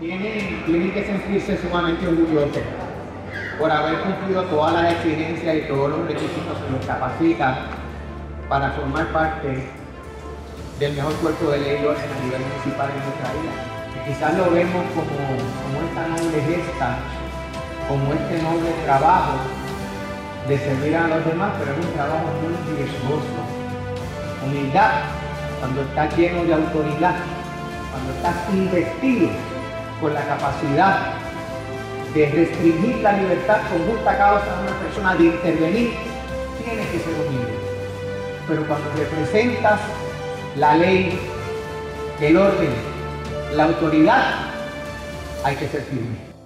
tienen, que sentirse sumamente orgullosos por haber cumplido todas las exigencias y todos los requisitos que nos capacitan para formar parte del mejor cuerpo de ley a nivel municipal en nuestra. Y quizás lo vemos como, como esta noble gesta, como este noble trabajo de servir a los demás, pero es un trabajo muy riesgoso. Humildad, cuando estás lleno de autoridad, cuando estás investido con la capacidad de restringir la libertad con justa causa de una persona, de intervenir, tienes que ser humilde. Pero cuando representas la ley, el orden, la autoridad, hay que ser firme.